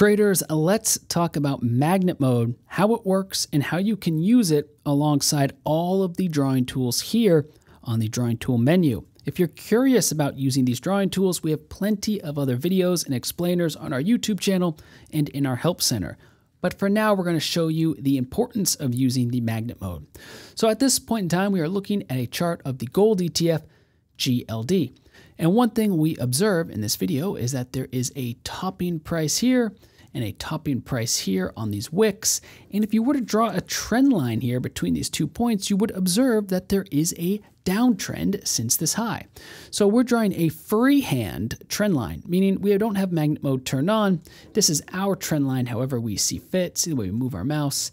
Traders, uh, let's talk about magnet mode, how it works, and how you can use it alongside all of the drawing tools here on the drawing tool menu. If you're curious about using these drawing tools, we have plenty of other videos and explainers on our YouTube channel and in our help center. But for now, we're going to show you the importance of using the magnet mode. So at this point in time, we are looking at a chart of the gold ETF GLD. And one thing we observe in this video is that there is a topping price here and a topping price here on these wicks. And if you were to draw a trend line here between these two points, you would observe that there is a downtrend since this high. So we're drawing a freehand trend line, meaning we don't have magnet mode turned on. This is our trend line however we see fit. See the way we move our mouse.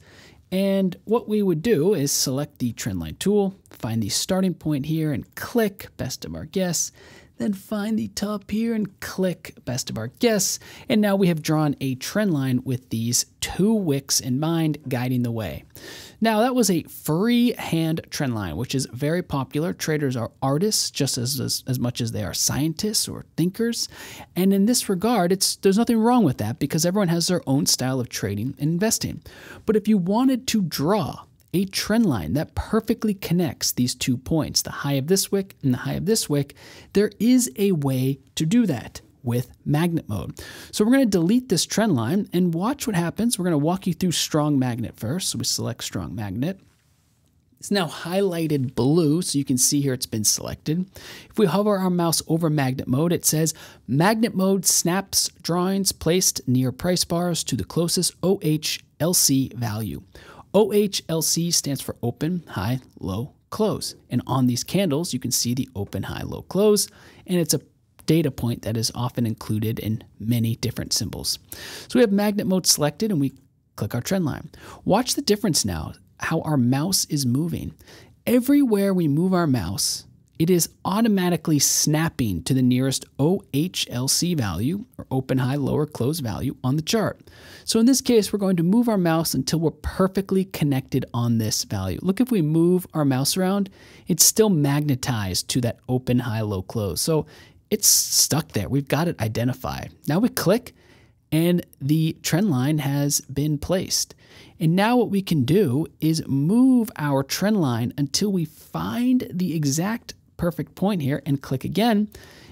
And what we would do is select the trendline tool, find the starting point here and click best of our guess then find the top here and click best of our guess. And now we have drawn a trend line with these two wicks in mind guiding the way. Now that was a free hand trend line, which is very popular. Traders are artists just as, as, as much as they are scientists or thinkers. And in this regard, it's there's nothing wrong with that because everyone has their own style of trading and investing. But if you wanted to draw a trend line that perfectly connects these two points, the high of this wick and the high of this wick, there is a way to do that with magnet mode. So we're going to delete this trend line and watch what happens. We're going to walk you through strong magnet first. So we select strong magnet. It's now highlighted blue, so you can see here it's been selected. If we hover our mouse over magnet mode, it says magnet mode snaps drawings placed near price bars to the closest OHLC value. OHLC stands for open, high, low, close. And on these candles, you can see the open, high, low, close. And it's a data point that is often included in many different symbols. So we have magnet mode selected and we click our trend line. Watch the difference now, how our mouse is moving. Everywhere we move our mouse, it is automatically snapping to the nearest OHLC value, or open, high, lower, close value on the chart. So in this case, we're going to move our mouse until we're perfectly connected on this value. Look, if we move our mouse around, it's still magnetized to that open, high, low, close. So it's stuck there. We've got it identified. Now we click, and the trend line has been placed. And now what we can do is move our trend line until we find the exact perfect point here and click again.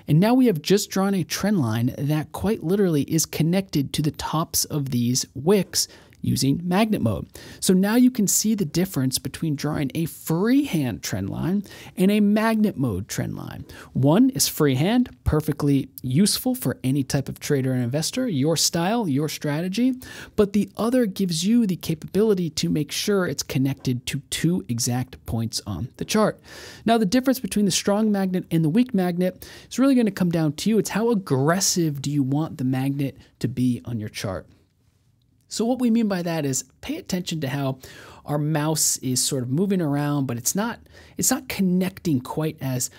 And now we have just drawn a trend line that quite literally is connected to the tops of these wicks using magnet mode. So now you can see the difference between drawing a freehand trend line and a magnet mode trend line. One is freehand, perfectly useful for any type of trader and investor, your style, your strategy, but the other gives you the capability to make sure it's connected to two exact points on the chart. Now the difference between the strong magnet and the weak magnet is really going to come down to you. It's how aggressive do you want the magnet to be on your chart. So what we mean by that is pay attention to how our mouse is sort of moving around, but it's not it's not connecting quite as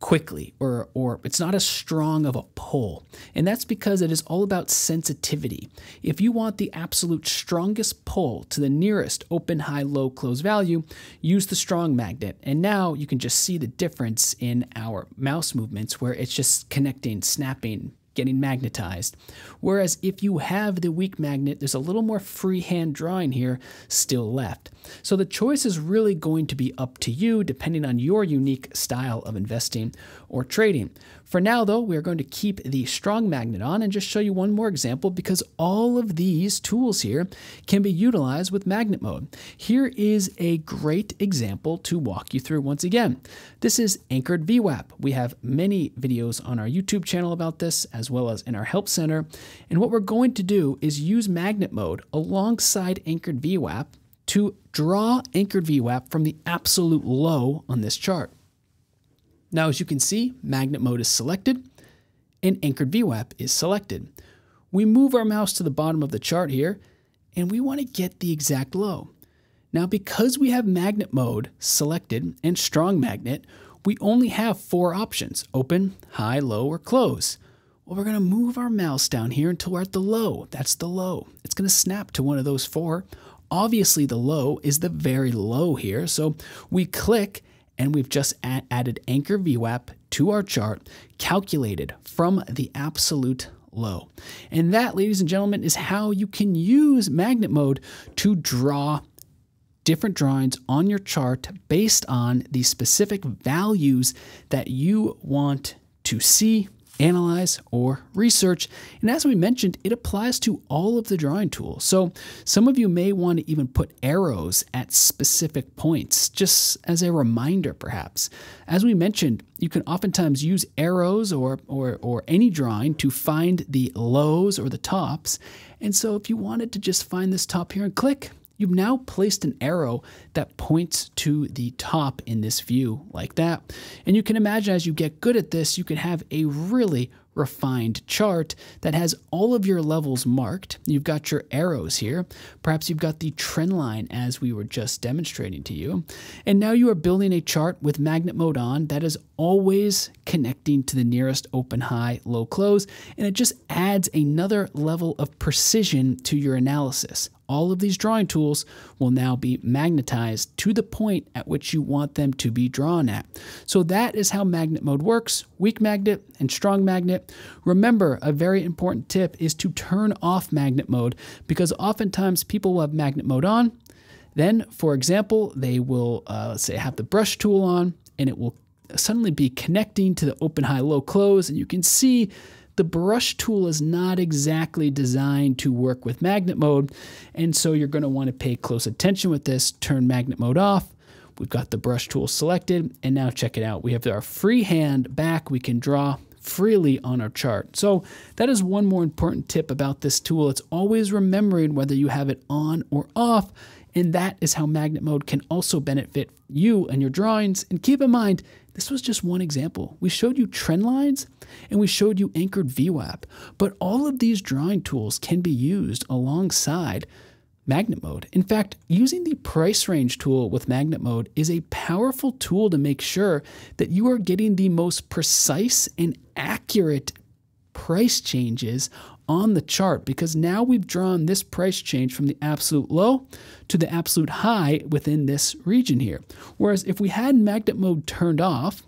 quickly or or it's not as strong of a pull. And that's because it is all about sensitivity. If you want the absolute strongest pull to the nearest open high low close value, use the strong magnet. And now you can just see the difference in our mouse movements where it's just connecting, snapping, getting magnetized. Whereas if you have the weak magnet, there's a little more freehand drawing here still left. So the choice is really going to be up to you depending on your unique style of investing or trading. For now, though, we are going to keep the strong magnet on and just show you one more example because all of these tools here can be utilized with magnet mode. Here is a great example to walk you through once again. This is Anchored VWAP. We have many videos on our YouTube channel about this as well as in our Help Center. And what we're going to do is use magnet mode alongside Anchored VWAP to draw Anchored VWAP from the absolute low on this chart. Now, as you can see, magnet mode is selected and anchored VWAP is selected. We move our mouse to the bottom of the chart here and we want to get the exact low. Now, because we have magnet mode selected and strong magnet, we only have four options, open, high, low, or close. Well, we're going to move our mouse down here until we're at the low. That's the low. It's going to snap to one of those four. Obviously, the low is the very low here. So we click and we've just added anchor VWAP to our chart calculated from the absolute low. And that, ladies and gentlemen, is how you can use magnet mode to draw different drawings on your chart based on the specific values that you want to see analyze, or research. And as we mentioned, it applies to all of the drawing tools. So some of you may want to even put arrows at specific points, just as a reminder, perhaps. As we mentioned, you can oftentimes use arrows or, or, or any drawing to find the lows or the tops. And so if you wanted to just find this top here and click, You've now placed an arrow that points to the top in this view like that. And you can imagine as you get good at this, you can have a really refined chart that has all of your levels marked. You've got your arrows here. Perhaps you've got the trend line as we were just demonstrating to you. And now you are building a chart with magnet mode on that is always connecting to the nearest open high, low close. And it just adds another level of precision to your analysis all of these drawing tools will now be magnetized to the point at which you want them to be drawn at. So that is how magnet mode works, weak magnet and strong magnet. Remember, a very important tip is to turn off magnet mode because oftentimes people will have magnet mode on. Then, for example, they will, uh, let's say, have the brush tool on and it will suddenly be connecting to the open, high, low, close. And you can see the brush tool is not exactly designed to work with magnet mode, and so you're going to want to pay close attention with this. Turn magnet mode off. We've got the brush tool selected, and now check it out. We have our free hand back. We can draw freely on our chart. So that is one more important tip about this tool. It's always remembering whether you have it on or off, and that is how magnet mode can also benefit you and your drawings. And keep in mind, this was just one example. We showed you trend lines and we showed you anchored VWAP, but all of these drawing tools can be used alongside magnet mode. In fact, using the price range tool with magnet mode is a powerful tool to make sure that you are getting the most precise and accurate price changes on the chart because now we've drawn this price change from the absolute low to the absolute high within this region here. Whereas if we had magnet mode turned off,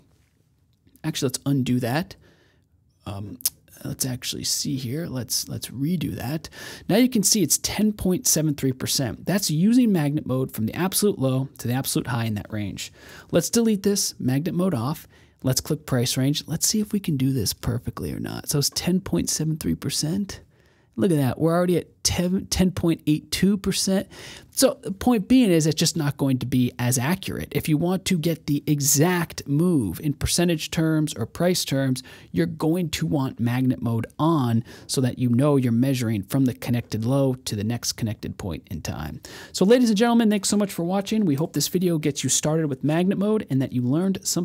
actually let's undo that. Um, let's actually see here. Let's let's redo that. Now you can see it's 10.73%. That's using magnet mode from the absolute low to the absolute high in that range. Let's delete this, magnet mode off, Let's click price range. Let's see if we can do this perfectly or not. So it's 10.73%. Look at that. We're already at 10.82%. So the point being is it's just not going to be as accurate. If you want to get the exact move in percentage terms or price terms, you're going to want magnet mode on so that you know you're measuring from the connected low to the next connected point in time. So ladies and gentlemen, thanks so much for watching. We hope this video gets you started with magnet mode and that you learned something